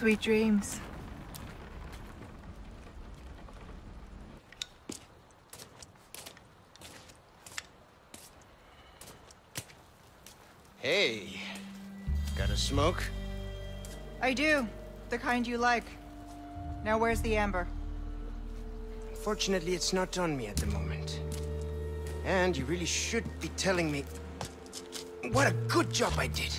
Sweet dreams. Hey, got a smoke? I do. The kind you like. Now where's the amber? Fortunately, it's not on me at the moment. And you really should be telling me what a good job I did.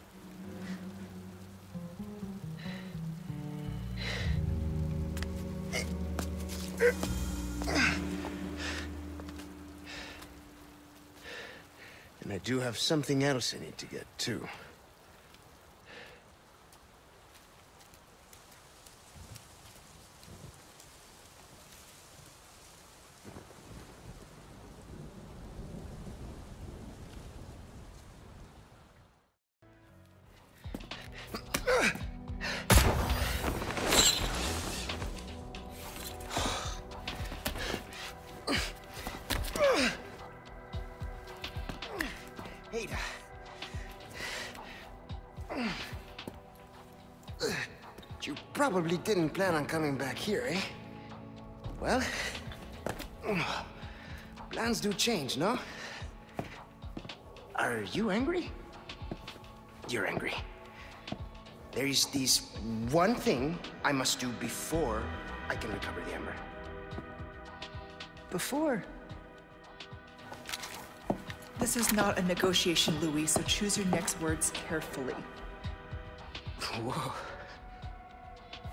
Do you have something else I need to get, too. Probably didn't plan on coming back here, eh? Well, plans do change, no? Are you angry? You're angry. There is this one thing I must do before I can recover the amber. Before. This is not a negotiation, Luis, so choose your next words carefully. Whoa.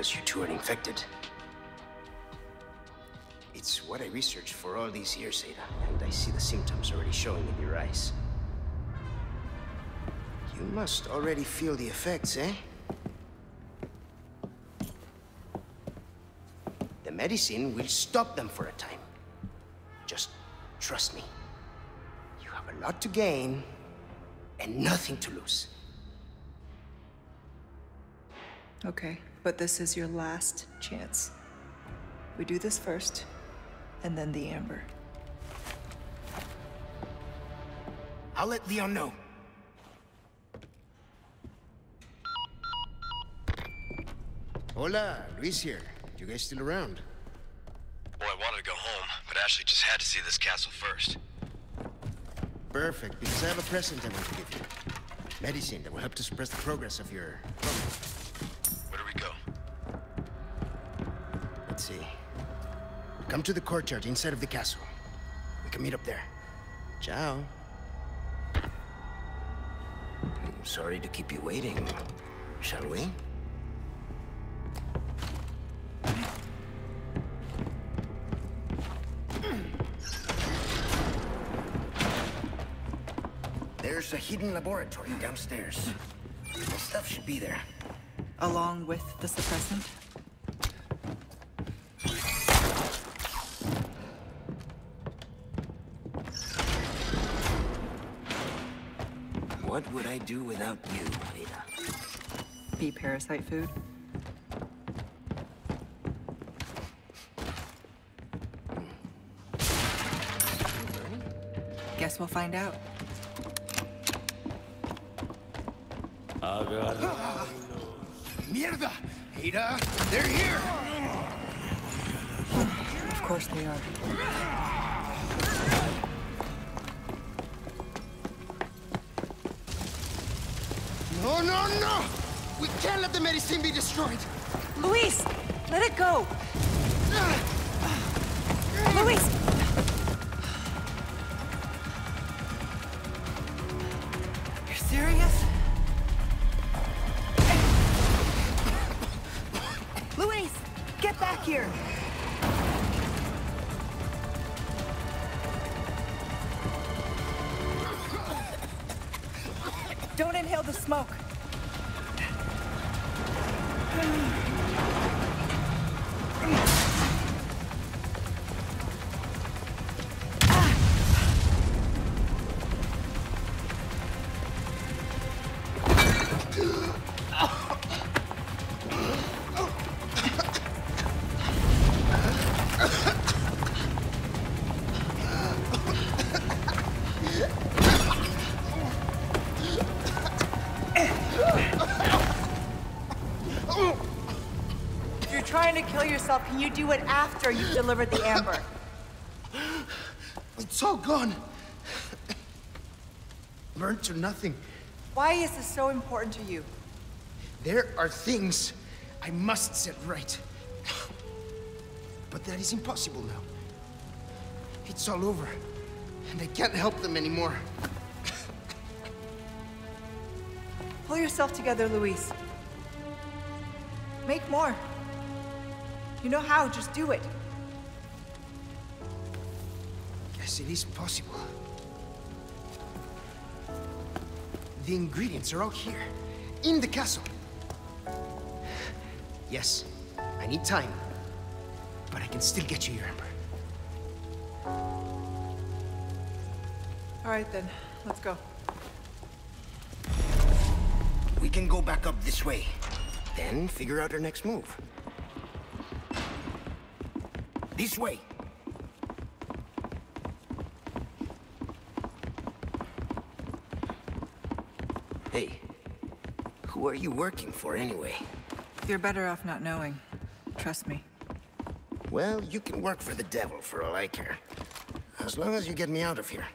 Because you two are infected. It's what I researched for all these years, Ada, and I see the symptoms already showing in your eyes. You must already feel the effects, eh? The medicine will stop them for a time. Just trust me. You have a lot to gain and nothing to lose. Okay, but this is your last chance. We do this first, and then the amber. I'll let Leon know. Hola, Luis here. You guys still around? Well, I wanted to go home, but Ashley just had to see this castle first. Perfect, because I have a present I want to give you. Medicine that will help to suppress the progress of your problem. Let's see. Come to the courtyard inside of the castle. We can meet up there. Ciao. I'm sorry to keep you waiting. Shall we? There's a hidden laboratory downstairs. The stuff should be there. Along with the suppressant? What would I do without you, Ada? Be parasite food? Guess we'll find out. Mierda! Ada, they're here! Of course they are. Can't let the medicine be destroyed! Luis! Let it go! Luis! Trying to kill yourself, can you do it after you've delivered the amber? It's all gone. Burnt to nothing. Why is this so important to you? There are things I must set right. But that is impossible now. It's all over. And I can't help them anymore. Pull yourself together, Luis. Make more. You know how, just do it. Yes, it is possible. The ingredients are all here, in the castle. Yes, I need time, but I can still get you your amber. All right then, let's go. We can go back up this way, then figure out our next move. This way. Hey, who are you working for anyway? You're better off not knowing. Trust me. Well, you can work for the devil for all I care. As long as you get me out of here.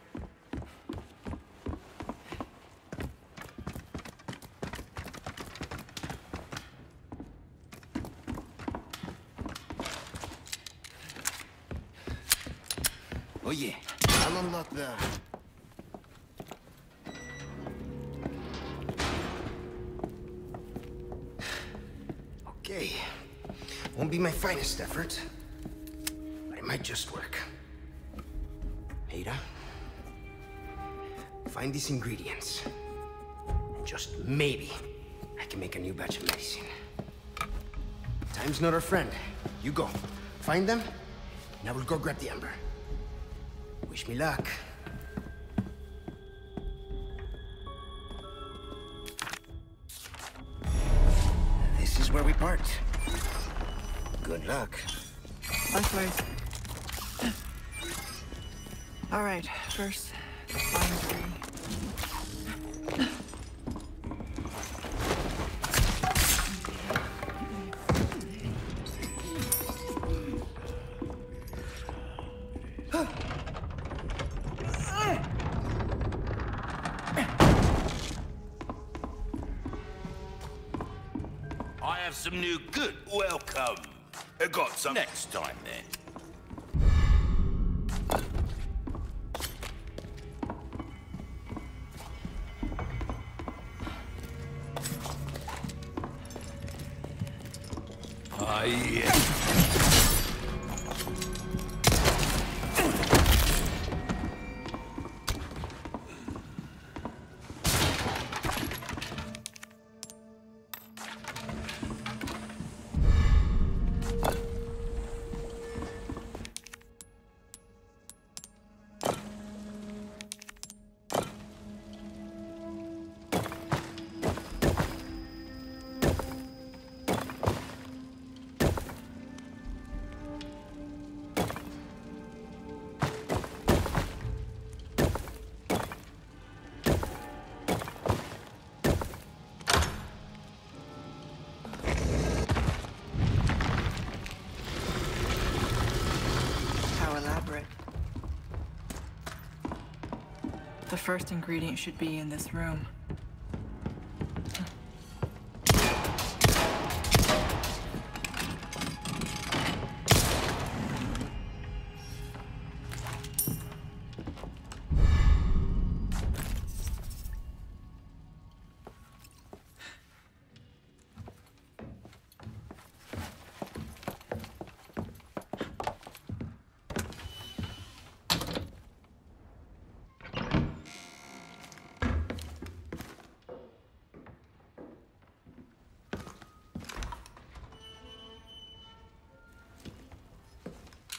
Won't be my finest effort, but it might just work. Ada, find these ingredients. And just maybe, I can make a new batch of medicine. Time's not our friend. You go. Find them, and I will go grab the amber. Wish me luck. Good luck. Likewise. All right, first, find three. I have some new good. Welcome. Got some next time then. First ingredient should be in this room.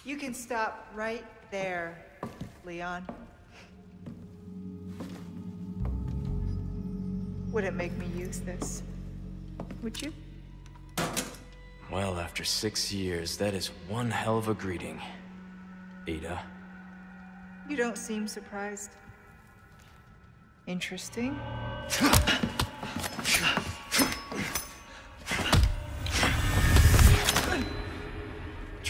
You can stop right there, Leon. Wouldn't make me use this. Would you? Well, after six years, that is one hell of a greeting. Ada. You don't seem surprised. Interesting.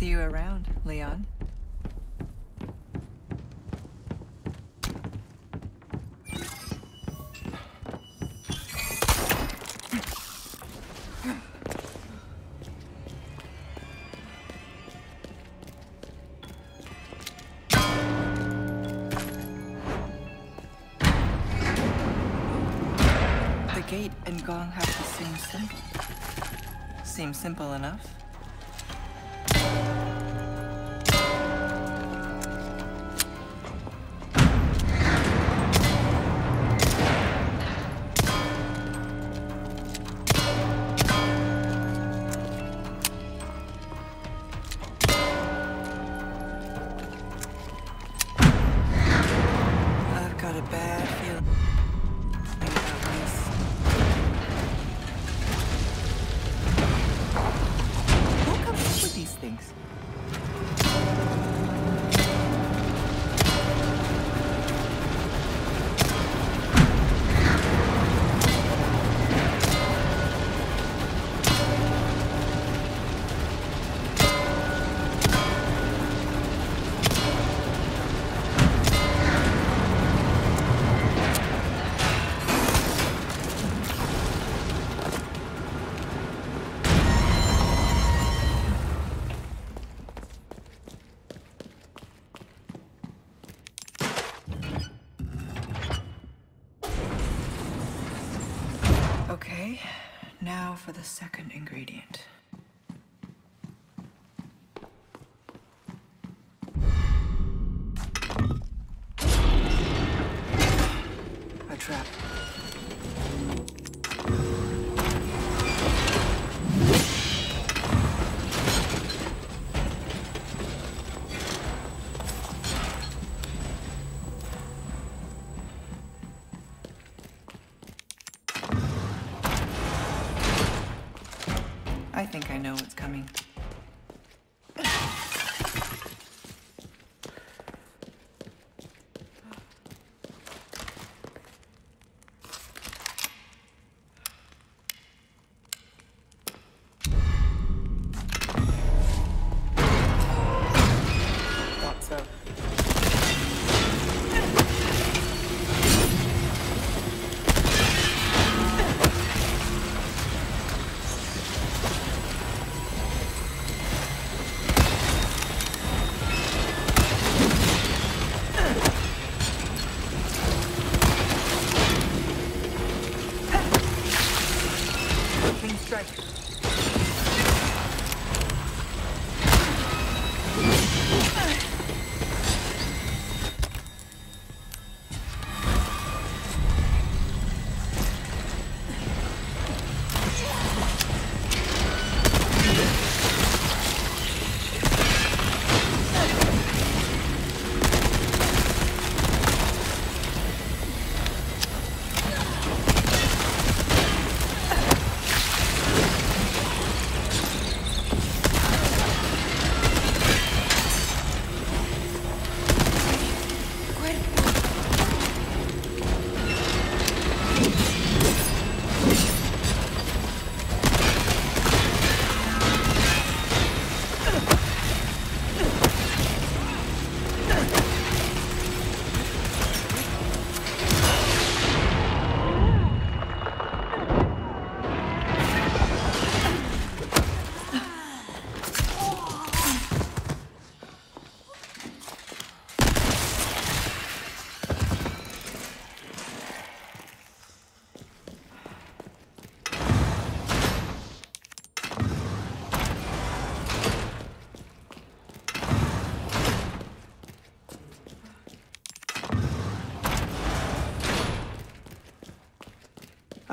See you around, Leon. The gate and gong have the same symbol. Seems simple enough. for the second ingredient. A trap.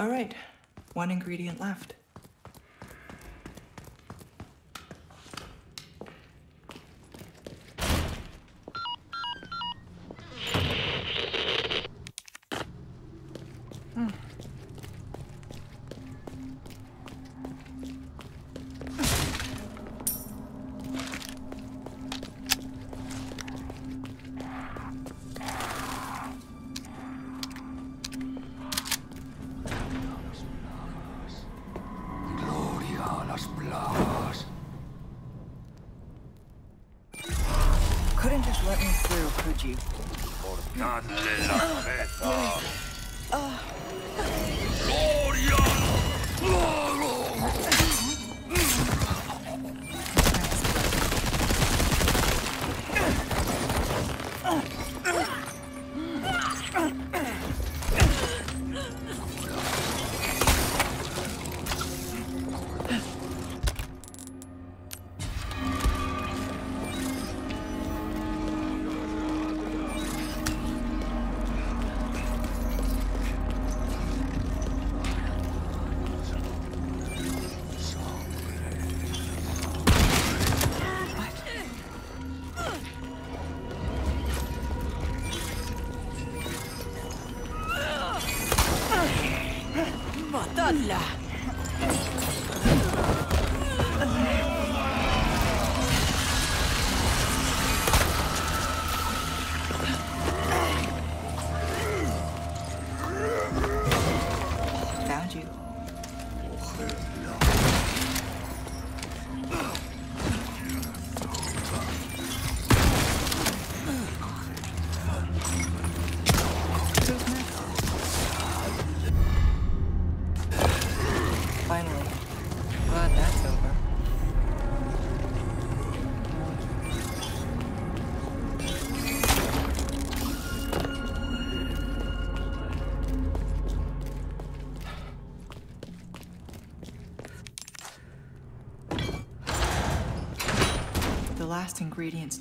All right, one ingredient left. not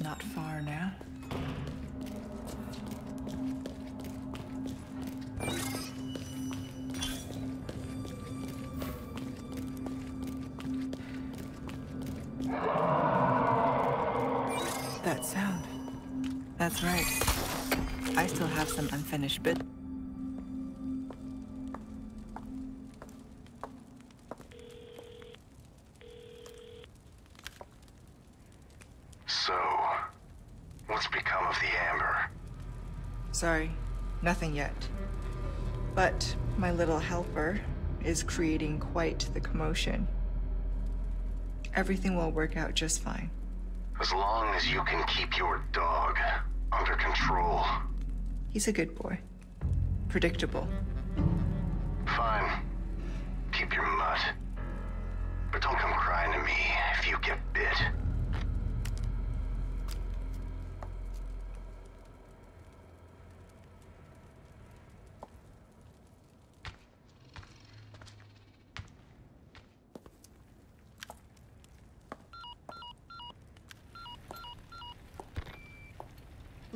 not far now. That sound. That's right. I still have some unfinished bit. What's become of the Amber? Sorry, nothing yet. But my little helper is creating quite the commotion. Everything will work out just fine. As long as you can keep your dog under control. He's a good boy. Predictable. Fine. Keep your mutt. But don't come crying to me if you get bit.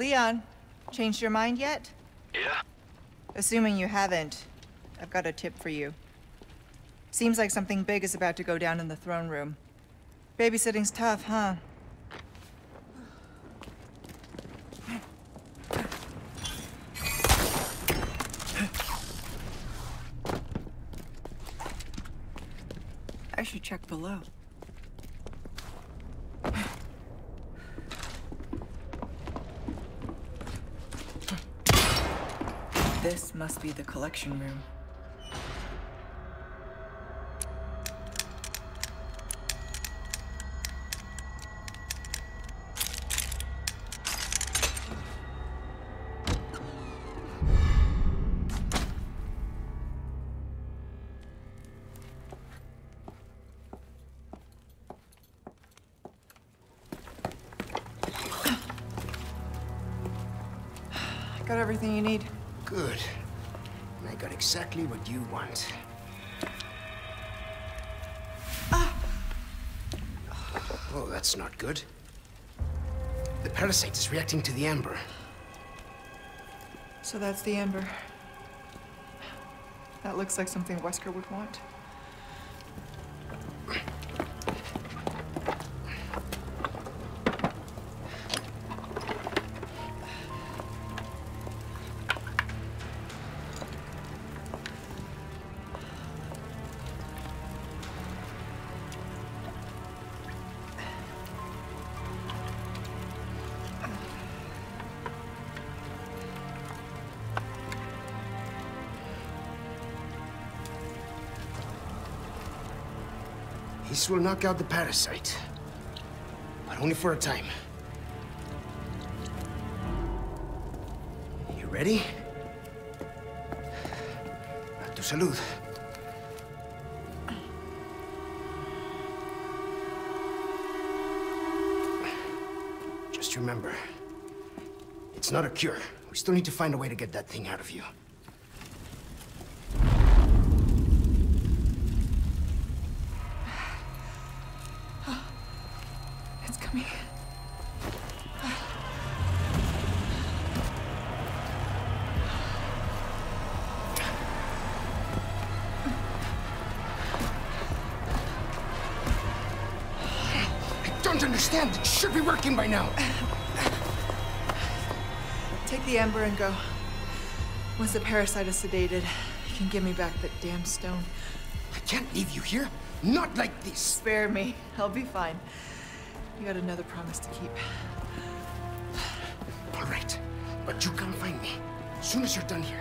Leon, changed your mind yet? Yeah? Assuming you haven't, I've got a tip for you. Seems like something big is about to go down in the throne room. Babysitting's tough, huh? I should check below. This must be the collection room. Got everything you need. Good. Got exactly what you want. Ah. Oh, that's not good. The parasite is reacting to the amber. So that's the amber. That looks like something Wesker would want. This will knock out the parasite. But only for a time. You ready? Tu salud. Just remember, it's not a cure. We still need to find a way to get that thing out of you. Don't understand. It should be working by now. Take the amber and go. Once the parasite is sedated, you can give me back that damn stone. I can't leave you here. Not like this. Spare me. I'll be fine. You got another promise to keep. All right. But you come find me. As soon as you're done here.